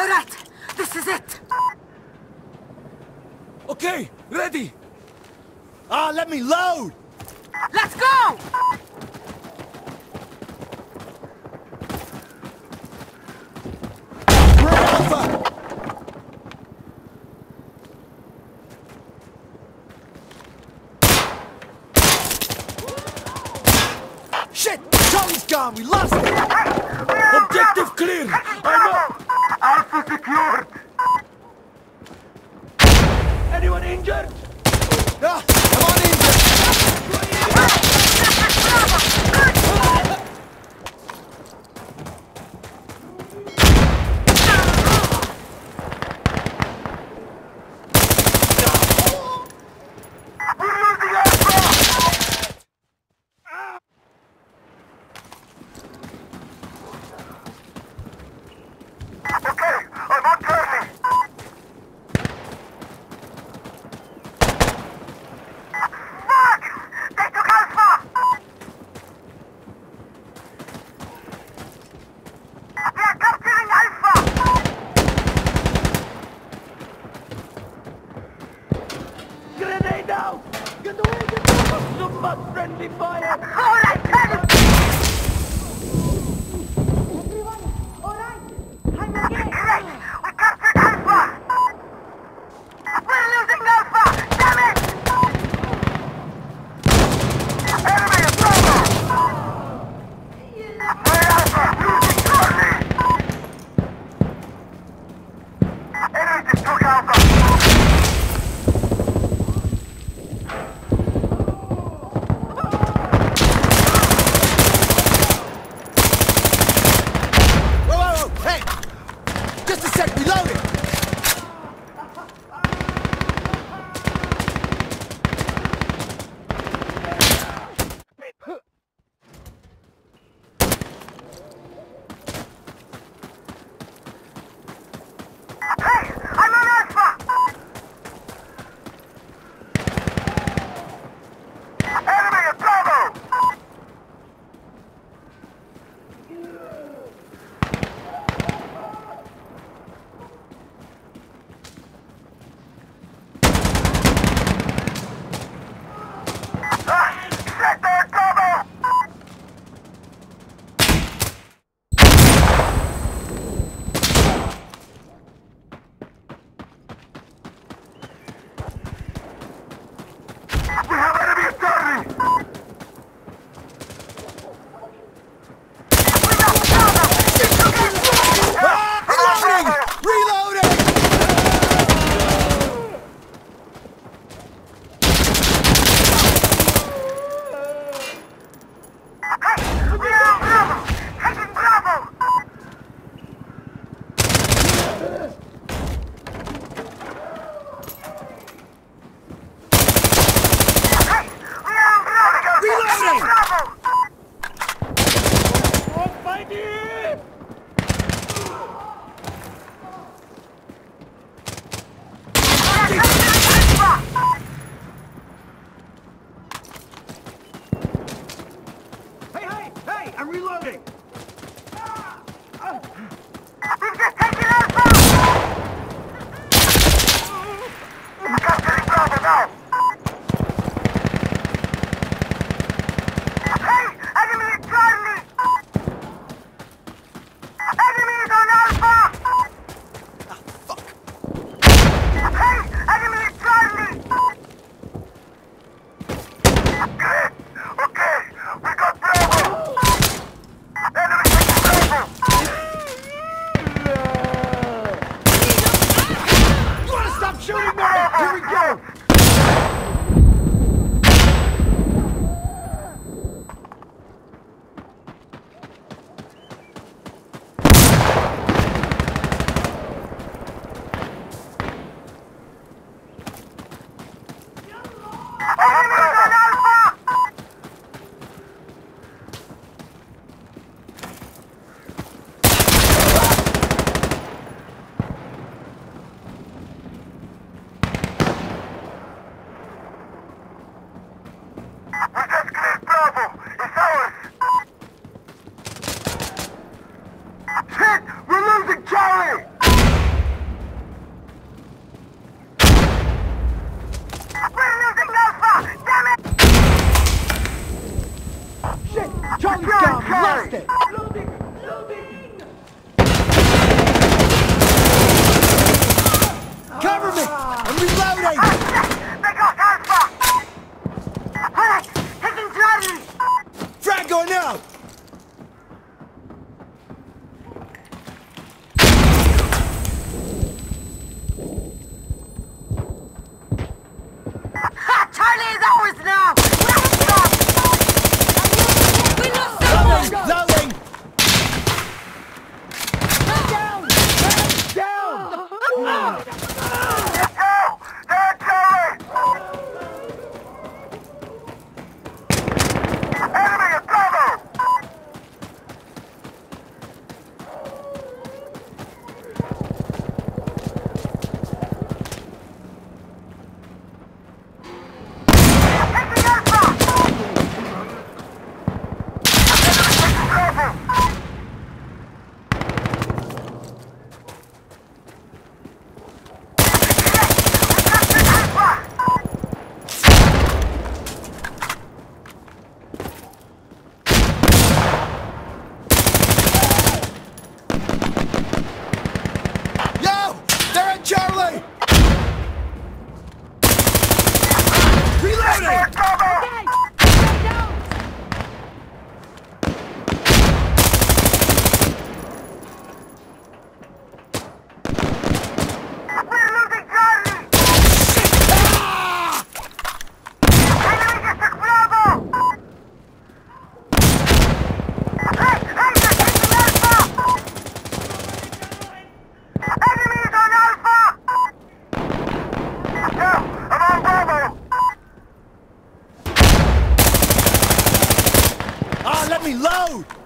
All right, this is it. Okay, ready. Ah, let me load. Let's go! Shit! Charlie's gone! We lost him! Objective clear! I'm up! Alpha secured! Anyone injured? Ah! hot friendly fire! Lost Ah, let me load!